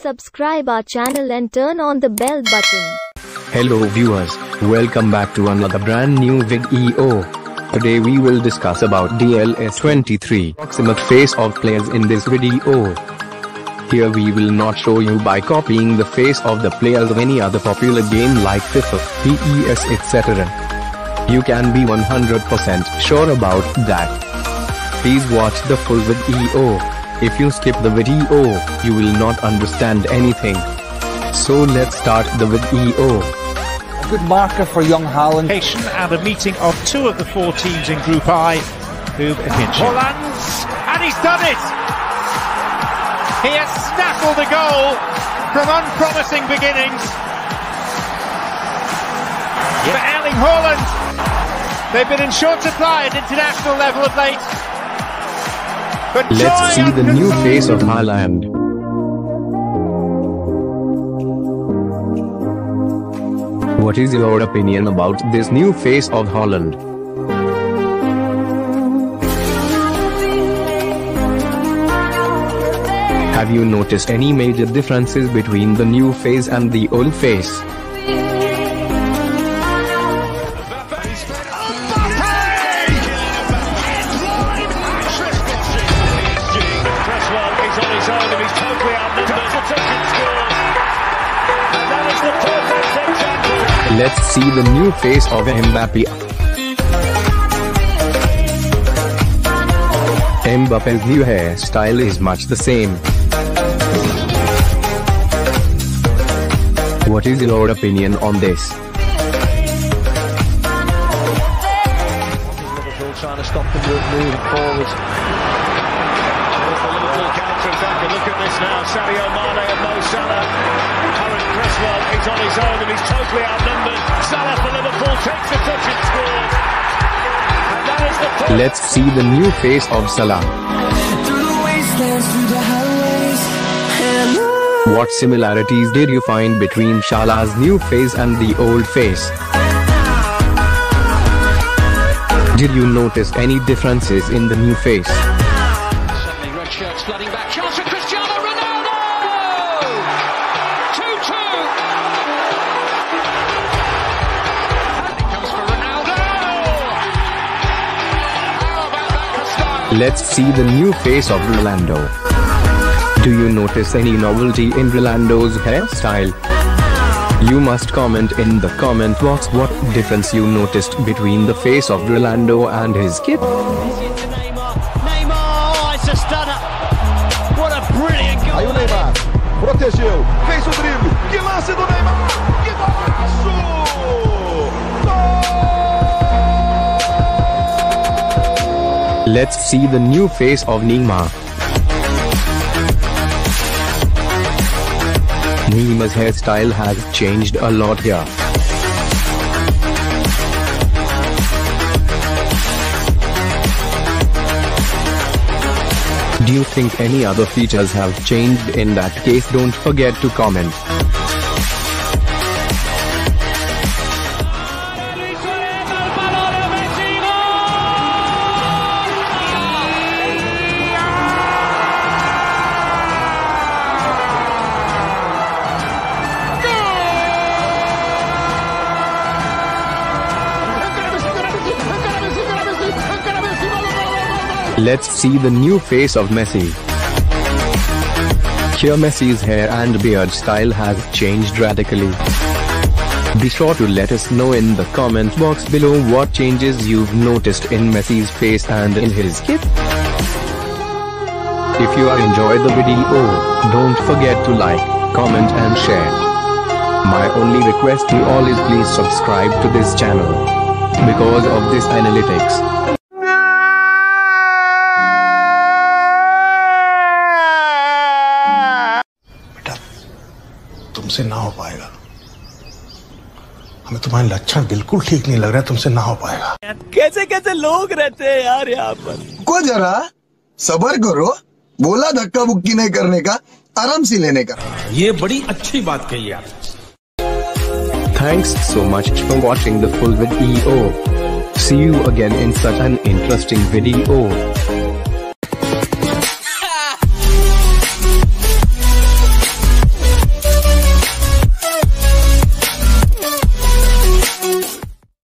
subscribe our channel and turn on the bell button. Hello viewers, welcome back to another brand new video. Today we will discuss about DLS23 approximate face of players in this video. Here we will not show you by copying the face of the players of any other popular game like FIFA, PES etc. You can be 100% sure about that. Please watch the full video. If you skip the video, you will not understand anything. So let's start the video. A good marker for young Haaland. Patient and a meeting of two of the four teams in Group I who've been Hollands, and he's done it! He has snaffled a goal from unpromising beginnings. For Erling Haaland, they've been in short supply at international level of late. Let's see the new face of Haaland. What is your opinion about this new face of Haaland? Have you noticed any major differences between the new face and the old face? Is on his own and he's totally outnumbered. Scores. And that is the perfect example. Let's see the new face of Mbappe. Mbappe's new hairstyle is much the same. What is your opinion on this? Liverpool trying to stop them moving forwards. Sadio Mane and Mo Salah. Aaron Cresswell is on his own and he's totally outnumbered. Salah for Liverpool takes the touch and scores. And that is the perfect Let's see the new face of Salah. Through the wastelands, through the highways, and. What similarities did you find between Salah's new face and the old face? Did you notice any differences in the new face? Suddenly, red shirts flooding back. Chance for Cristiano Let's see the new face of Ronaldo. Do you notice any novelty in Ronaldo's hairstyle? You must comment in the comment box what difference you noticed between the face of Ronaldo and his kit. Neymar. Neymar, oh, it's a stunner. What a brilliant goal. Aí o Neymar protegeu, fez o drible. Que lance do Neymar! Let's see the new face of Neymar. Neymar's hairstyle has changed a lot here. Do you think any other features have changed in that case don't forget to comment. Let's see the new face of Messi. Here Messi's hair and beard style has changed radically. Be sure to let us know in the comment box below what changes you've noticed in Messi's face and in his kit. If you are enjoyed the video, don't forget to like, comment and share. My only request to all is please subscribe to this channel. Because of this analytics, तुमसे ना हो पाएगा। हमें तुम्हारे लक्षण बिल्कुल ठीक नहीं लग रहा तुमसे ना हो पाएगा। कैसे कैसे लोग रहते हैं यार यहाँ पर? को जरा सबर करो बोला धक्का बुक्की नहीं करने का आराम से लेने का। ये बड़ी अच्छी बात कही आप Thanks so much for watching the full video. See you again in such an interesting video.